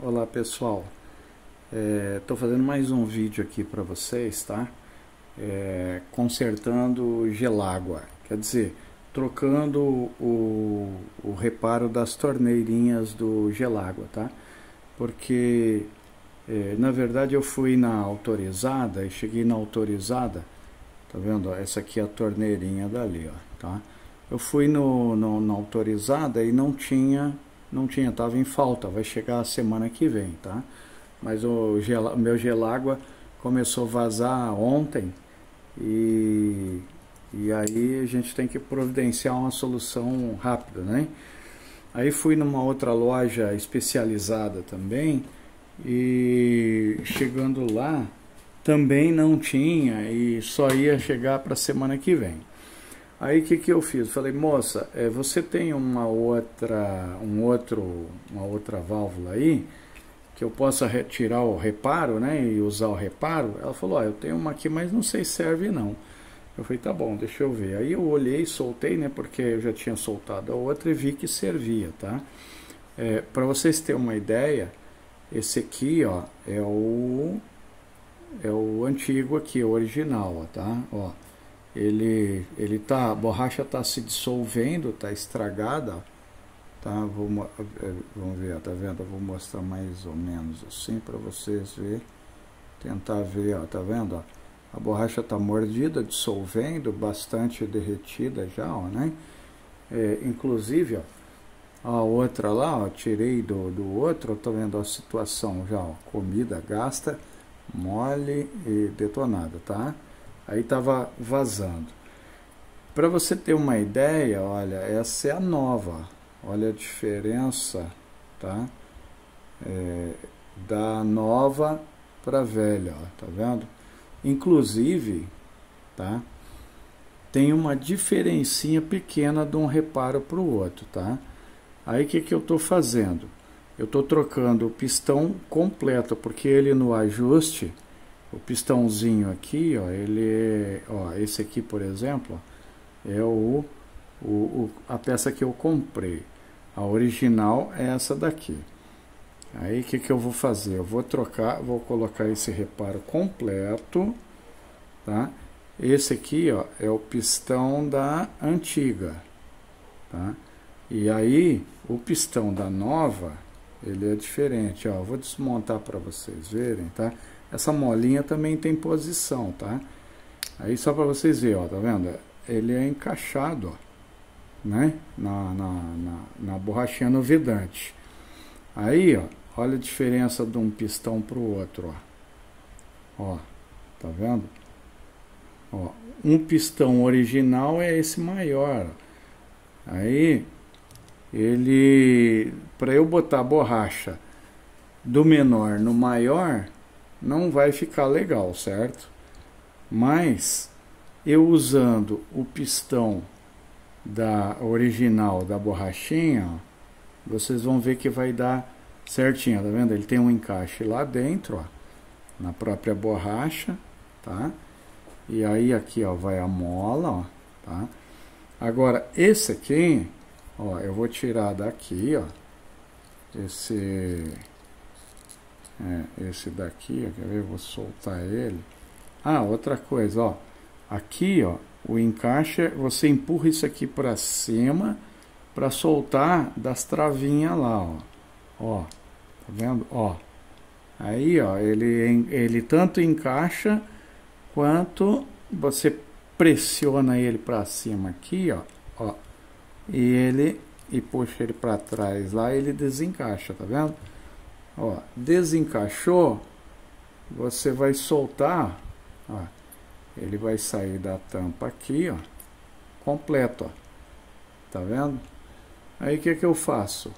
Olá pessoal, estou é, fazendo mais um vídeo aqui para vocês, tá? É, consertando gelágua, quer dizer, trocando o, o reparo das torneirinhas do gelágua, tá? Porque é, na verdade eu fui na autorizada e cheguei na autorizada, tá vendo? Essa aqui é a torneirinha dali, ó, tá? Eu fui no, no na autorizada e não tinha não tinha, estava em falta, vai chegar a semana que vem, tá? Mas o gel, meu gelágua começou a vazar ontem e, e aí a gente tem que providenciar uma solução rápida, né? Aí fui numa outra loja especializada também e chegando lá também não tinha e só ia chegar para semana que vem. Aí o que, que eu fiz? Falei, moça, é, você tem uma outra, um outro, uma outra válvula aí que eu possa retirar o reparo, né, e usar o reparo? Ela falou, ó, eu tenho uma aqui, mas não sei se serve não. Eu falei, tá bom, deixa eu ver. Aí eu olhei, soltei, né, porque eu já tinha soltado a outra e vi que servia, tá? É, Para vocês terem uma ideia, esse aqui, ó, é o é o antigo aqui, o original, ó, tá? Ó ele ele tá a borracha está se dissolvendo está estragada tá? Vou, é, vamos ver tá vendo? Eu vou mostrar mais ou menos assim para vocês ver tentar ver ó tá vendo? Ó? a borracha está mordida dissolvendo bastante derretida já ó né? É, inclusive ó a outra lá ó tirei do, do outro tá vendo a situação já ó? Comida gasta mole e detonada tá Aí estava vazando. Para você ter uma ideia, olha, essa é a nova. Olha a diferença, tá? É, da nova para velha, ó, tá vendo? Inclusive, tá? Tem uma diferencinha pequena de um reparo para o outro, tá? Aí o que, que eu estou fazendo? Eu estou trocando o pistão completo, porque ele no ajuste o pistãozinho aqui, ó, ele é, ó, esse aqui, por exemplo, é o, o, o, a peça que eu comprei. A original é essa daqui. Aí o que, que eu vou fazer? Eu vou trocar, vou colocar esse reparo completo, tá? Esse aqui, ó, é o pistão da antiga, tá? E aí, o pistão da nova, ele é diferente, ó. Vou desmontar para vocês verem, tá? Essa molinha também tem posição, tá? Aí só para vocês verem, ó, tá vendo? Ele é encaixado, ó, né? Na, na, na, na borrachinha novidade. Aí, ó, olha a diferença de um pistão para o outro, ó. Ó, tá vendo? Ó, um pistão original é esse maior. Aí, ele, para eu botar a borracha do menor no maior, não vai ficar legal, certo? Mas eu usando o pistão da original da borrachinha, ó, vocês vão ver que vai dar certinho, tá vendo? Ele tem um encaixe lá dentro, ó, na própria borracha, tá? E aí aqui, ó, vai a mola, ó, tá? Agora, esse aqui, ó, eu vou tirar daqui, ó, esse é, esse daqui, quer ver? Vou soltar ele. Ah, outra coisa, ó. Aqui, ó, o encaixe, você empurra isso aqui para cima para soltar das travinhas lá, ó. Ó, tá vendo? Ó. Aí, ó, ele, ele tanto encaixa quanto você pressiona ele para cima aqui, ó, ó. E ele e puxa ele para trás lá, ele desencaixa, tá vendo? Ó, desencaixou, você vai soltar, ó, ele vai sair da tampa aqui, ó, completo, ó. Tá vendo? Aí o que que eu faço?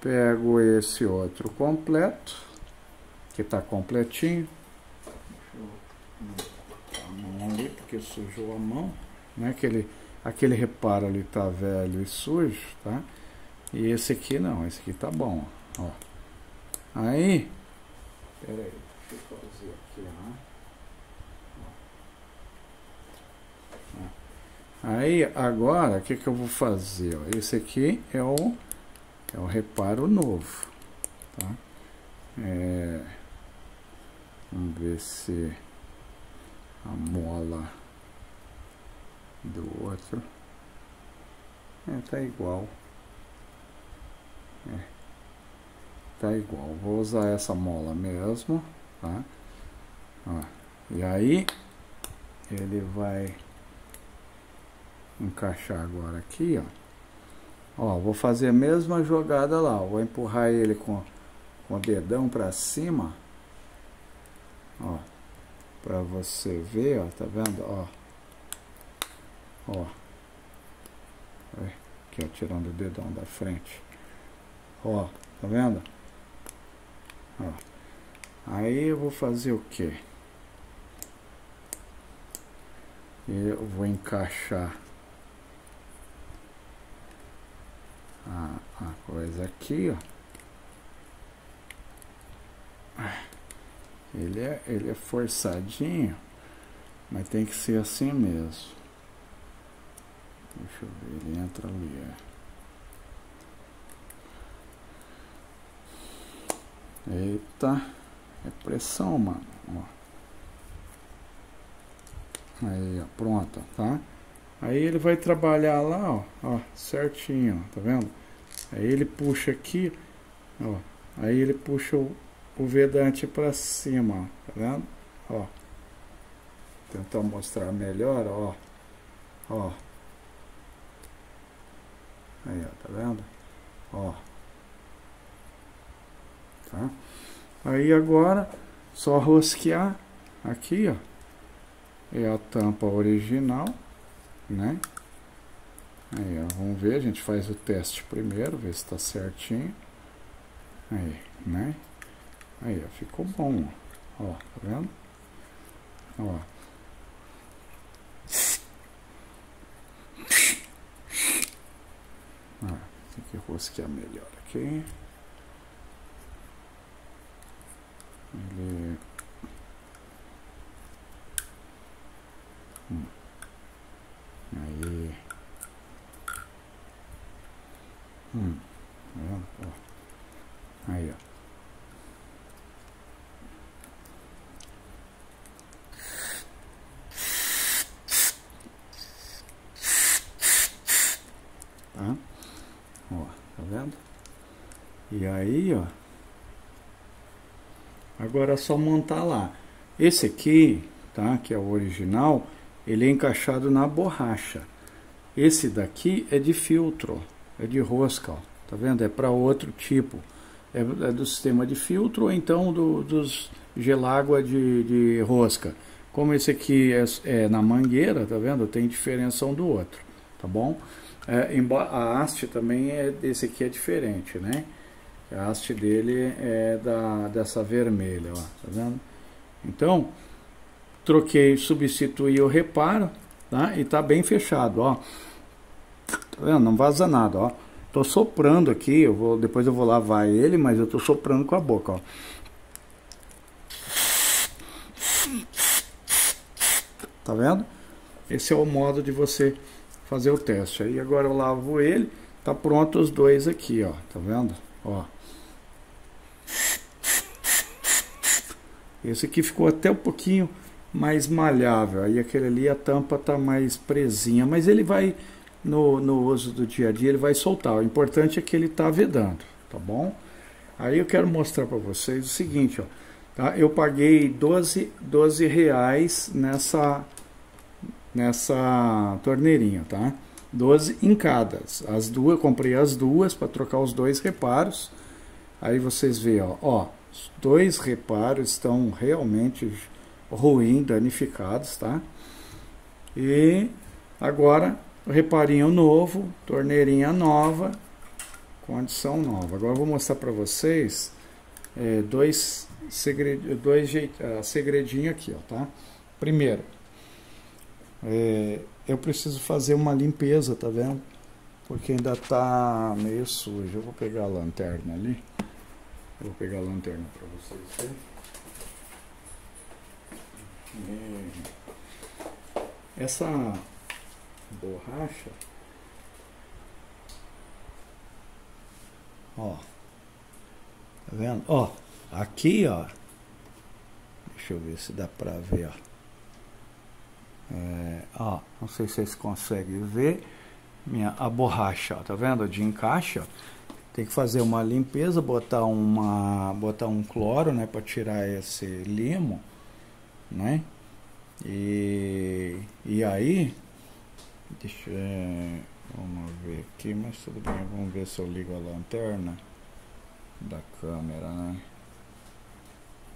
Pego esse outro completo, que tá completinho. A mão ali, porque sujou a mão, né? Aquele, aquele reparo ali tá velho e sujo, tá? E esse aqui não, esse aqui tá bom, ó. Aí, pera aí, deixa eu fazer aqui, ó. Aí, agora, o que, que eu vou fazer? Esse aqui é o, é o reparo novo, tá? É, vamos ver se a mola do outro é, tá igual. É, tá igual. Vou usar essa mola mesmo, tá? Ó, e aí ele vai encaixar agora aqui, ó. Ó, vou fazer a mesma jogada lá. Vou empurrar ele com, com o dedão para cima. Ó. Pra você ver, ó. Tá vendo? Ó. Ó. Aqui, ó. Tirando o dedão da frente. Ó. Tá vendo? Ó. Aí eu vou fazer o quê? Eu vou encaixar a, a coisa aqui, ó. Ele é, ele é forçadinho, mas tem que ser assim mesmo. Deixa eu ver, ele entra ali, é. Eita, é pressão, mano. Ó. Aí, ó, pronto, tá? Aí ele vai trabalhar lá, ó, ó, certinho, ó, tá vendo? Aí ele puxa aqui, ó. Aí ele puxa o, o vedante para cima, ó, tá vendo? Ó. Tentar mostrar melhor, ó. Ó. Aí, ó, tá vendo? Ó. Tá? Aí agora, só rosquear aqui, ó. É a tampa original né? Aí, ó, vamos ver, a gente faz o teste primeiro, ver se está certinho. Aí, né? Aí, ó, ficou bom, ó, ó tá vendo? Ó. Ah, tem que rosquear melhor aqui. Ele... Hum. Aí. Hum. Ó. Aí, ó. Tá? Ó, tá vendo? E aí, ó. Agora é só montar lá. Esse aqui, tá? Que é o original ele é encaixado na borracha. Esse daqui é de filtro, é de rosca, ó, tá vendo? É para outro tipo. É, é, do sistema de filtro ou então do, dos gelágua de, de rosca. Como esse aqui é, é, na mangueira, tá vendo? Tem diferença um do outro, tá bom? É, embora a haste também é desse aqui é diferente, né? A haste dele é da dessa vermelha, ó, tá vendo? Então, troquei, substituí o reparo, tá? E tá bem fechado, ó. Tá vendo? Não vaza nada, ó. Tô soprando aqui, eu vou, depois eu vou lavar ele, mas eu tô soprando com a boca, ó. Tá vendo? Esse é o modo de você fazer o teste. Aí agora eu lavo ele, tá pronto os dois aqui, ó. Tá vendo? Ó. Esse aqui ficou até um pouquinho mais malhável. Aí aquele ali a tampa tá mais presinha, mas ele vai no, no uso do dia a dia ele vai soltar. O importante é que ele tá vedando, tá bom? Aí eu quero mostrar para vocês o seguinte, ó. Tá? Eu paguei 12, 12 reais nessa nessa torneirinha, tá? 12 em cada. As duas, comprei as duas para trocar os dois reparos. Aí vocês veem, ó, ó, os dois reparos estão realmente ruim, danificados, tá? E agora reparinho novo, torneirinha nova, condição nova. Agora vou mostrar para vocês é, dois, segred, dois uh, segredinhos aqui, ó, tá? Primeiro, é, eu preciso fazer uma limpeza, tá vendo? Porque ainda tá meio sujo. Eu vou pegar a lanterna ali. Vou pegar a lanterna para vocês verem. Essa borracha, ó, tá vendo? Ó, aqui, ó. Deixa eu ver se dá pra ver, ó. É, ó, não sei se vocês conseguem ver minha, a borracha, ó, tá vendo? De encaixe, ó. Tem que fazer uma limpeza, botar uma, botar um cloro, né, para tirar esse limo, né? E, e aí, deixa, é, vamos ver aqui, mas tudo bem, vamos ver se eu ligo a lanterna da câmera, né?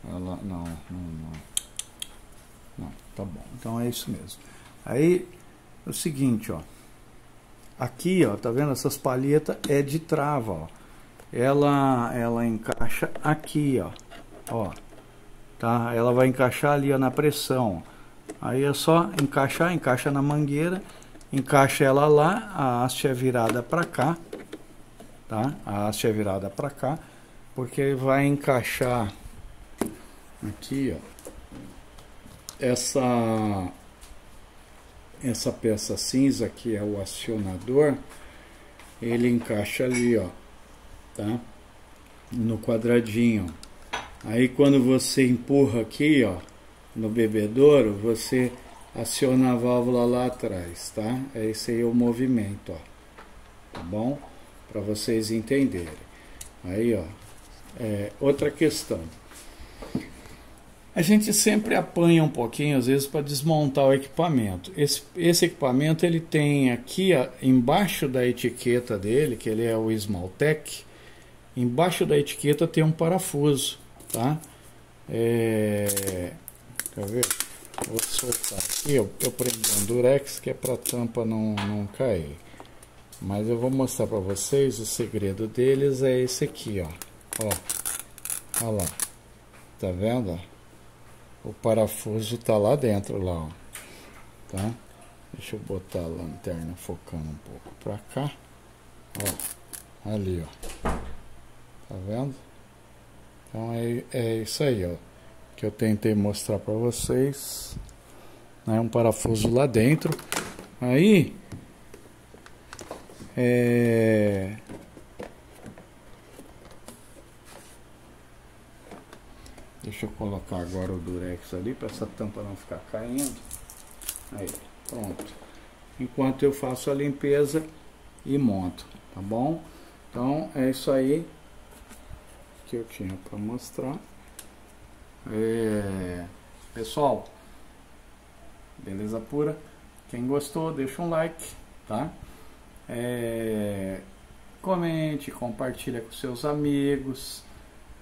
Ela, não, não, não, não, tá bom, então é isso mesmo. Aí, é o seguinte, ó, aqui, ó, tá vendo? Essas palhetas é de trava, ó. Ela, ela encaixa aqui, ó, ó, tá? Ela vai encaixar ali ó, na pressão, Aí é só encaixar, encaixa na mangueira, encaixa ela lá, a haste é virada para cá, tá? A haste é virada para cá, porque vai encaixar aqui, ó, essa essa peça cinza que é o acionador, ele encaixa ali, ó, tá? No quadradinho. Aí quando você empurra aqui, ó, no bebedouro, você aciona a válvula lá atrás, tá? Esse aí é o movimento, ó. Tá bom? Para vocês entenderem. Aí, ó. É, outra questão. A gente sempre apanha um pouquinho, às vezes, para desmontar o equipamento. Esse, esse equipamento ele tem aqui, ó, embaixo da etiqueta dele, que ele é o Smalltech, embaixo da etiqueta tem um parafuso, tá? É, Quer ver? Vou soltar aqui, eu, eu prendi um durex que é para a tampa não, não cair. Mas eu vou mostrar para vocês, o segredo deles é esse aqui, ó. Ó, olha lá. Tá vendo? O parafuso tá lá dentro, lá, ó. Tá? Deixa eu botar a lanterna focando um pouco para cá. Ó, ali, ó. Tá vendo? Então é, é isso aí, ó que eu tentei mostrar para vocês. Né, um parafuso lá dentro. Aí, é... Deixa eu colocar agora o durex ali para essa tampa não ficar caindo. Aí, pronto. Enquanto eu faço a limpeza e monto, tá bom? Então é isso aí que eu tinha para mostrar. É, pessoal, beleza pura. Quem gostou, deixa um like, tá? É, comente, compartilha com seus amigos,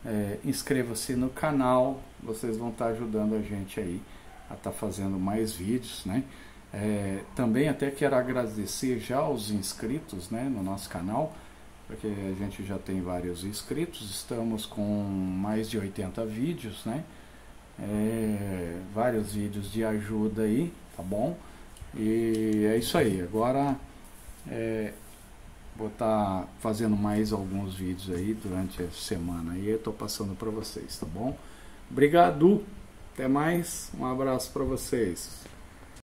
é, inscreva-se no canal, vocês vão estar ajudando a gente aí a estar tá fazendo mais vídeos, né? É, também até quero agradecer já aos inscritos né, no nosso canal, porque a gente já tem vários inscritos, estamos com mais de 80 vídeos, né? É, vários vídeos de ajuda aí, tá bom? E é isso aí, agora é, vou estar tá fazendo mais alguns vídeos aí durante a semana e eu tô passando para vocês, tá bom? Obrigado, até mais, um abraço para vocês.